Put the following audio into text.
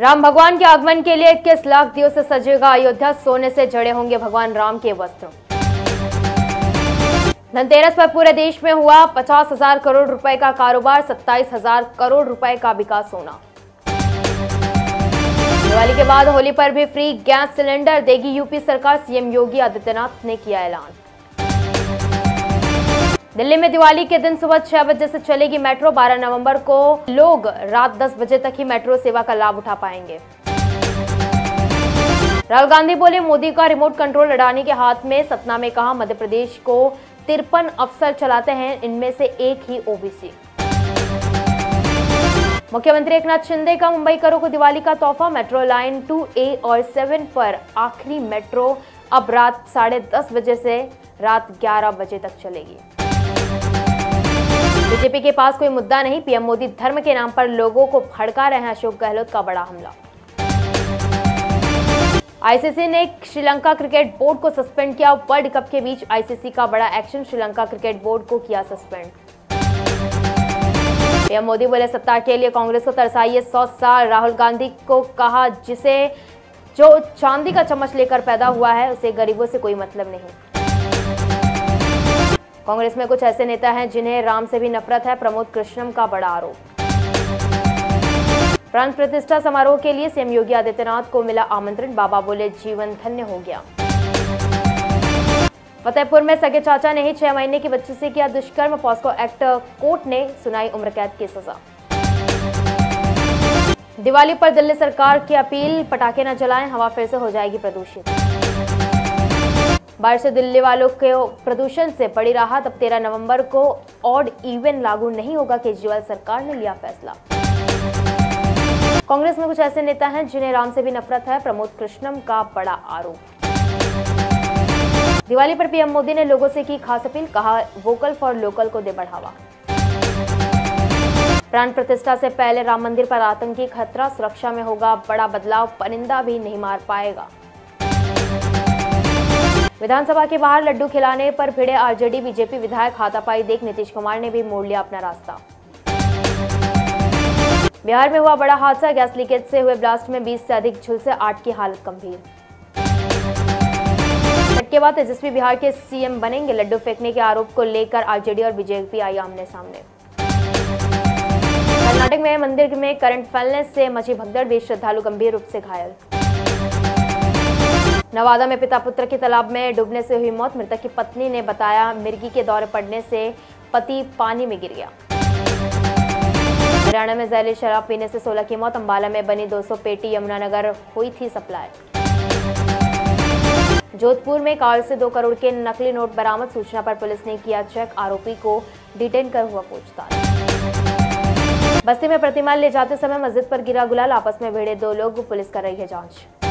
राम भगवान के आगमन के लिए 21 लाख दियो से सजेगा अयोध्या, सोने से जड़े होंगे भगवान राम के वस्त्र। धनतेरस पर पूरे देश में हुआ पचास हज़ार करोड़ रुपए का कारोबार, सत्ताईस हज़ार करोड़ रुपए का बिका सोना। दिवाली के बाद होली पर भी फ्री गैस सिलेंडर, देगी यूपी सरकार, सीएम योगी आदित्यनाथ ने किया ऐलान। दिल्ली में दिवाली के दिन सुबह छह बजे से चलेगी मेट्रो। 12 नवंबर को लोग रात 10 बजे तक ही मेट्रो सेवा का लाभ उठा पाएँगे। राहुल गांधी बोले, मोदी का रिमोट कंट्रोल अडानी के हाथ में। सतना में कहा, मध्य प्रदेश को तिरपन अफसर चलाते हैं, इनमें से एक ही ओबीसी। मुख्यमंत्री एकनाथ शिंदे का मुंबई करो को दिवाली का तोहफा। मेट्रो लाइन 2A और 7 पर आखिरी मेट्रो अब रात साढ़े दस बजे से रात 11 बजे तक चलेगी। बीजेपी के पास कोई मुद्दा नहीं, पीएम मोदी धर्म के नाम पर लोगों को भड़का रहे हैं अशोक गहलोत का बड़ा हमला। आईसीसी ने श्रीलंका क्रिकेट बोर्ड को सस्पेंड किया। वर्ल्ड कप के बीच आईसीसी का बड़ा एक्शन, श्रीलंका क्रिकेट बोर्ड को किया सस्पेंड। पीएम मोदी बोले, सत्ता के लिए कांग्रेस को तरसाइए सौ साल। राहुल गांधी को कहा, जिसे जो चांदी का चम्मच लेकर पैदा हुआ है, उसे गरीबों से कोई मतलब नहीं। कांग्रेस में कुछ ऐसे नेता हैं जिन्हें राम से भी नफरत है, प्रमोद कृष्णम का बड़ा आरोप। प्राण प्रतिष्ठा समारोह के लिए सीएम योगी आदित्यनाथ को मिला आमंत्रण, बाबा बोले जीवन धन्य हो गया। फतेहपुर में सगे चाचा ने ही छह महीने की बच्ची से किया दुष्कर्म, पॉस्को एक्ट कोर्ट ने सुनाई उम्र कैद की सजा। दिवाली पर दिल्ली सरकार की अपील, पटाखे न जलाएँ, हवा फिर से हो जाएगी प्रदूषित। बारिश से दिल्ली वालों के प्रदूषण से बड़ी राहत। अब 13 नवंबर को ऑड इवन लागू नहीं होगा। केजरीवाल सरकार ने लिया फैसला। कांग्रेस में कुछ ऐसे नेता हैं जिन्हें राम से भी नफरत है। प्रमोद कृष्णम का बड़ा आरोप। दिवाली पर पीएम मोदी ने लोगों से की खास अपील। कहा वोकल फॉर लोकल को दे बढ़ावा। प्राण प्रतिष्ठा से पहले राम मंदिर पर आतंकी खतरा, सुरक्षा में होगा बड़ा बदलाव। परिंदा भी नहीं मार पाएगा। विधानसभा के बाहर लड्डू खिलाने पर भिड़े आरजेडी बीजेपी विधायक हाथापाई देख नीतीश कुमार ने भी मोड़ लिया अपना रास्ता। बिहार में हुआ बड़ा हादसा, गैस लीकेज से हुए ब्लास्ट में 20 से अधिक झुलसे आठ की हालत गंभीर। के बाद तेजस्वी बिहार के सीएम बनेंगे। लड्डू फेंकने के आरोप को लेकर आरजेडी और बीजेपी आई आमने सामने। कर्नाटक में मंदिर में करंट फैलने से मची भगदड़ भी श्रद्धालु गंभीर रूप से घायल। नवादा में पिता पुत्र की तालाब में डूबने से हुई मौत। मृतक की पत्नी ने बताया, मिर्गी के दौरे पड़ने से पति पानी में गिर गया। हरियाणा में जहरीली शराब पीने से 16 की मौत। अंबाला में बनी 200 पेटी यमुनानगर हुई थी सप्लाई। जोधपुर में कार से दो करोड़ के नकली नोट बरामद। सूचना पर पुलिस ने किया चेक। आरोपी को डिटेन कर हुआ पूछताछ। बस्ती में प्रतिमा ले जाते समय मस्जिद पर गिरा गुलाल। आपस में भिड़े दो लोग। पुलिस कर रही है जाँच।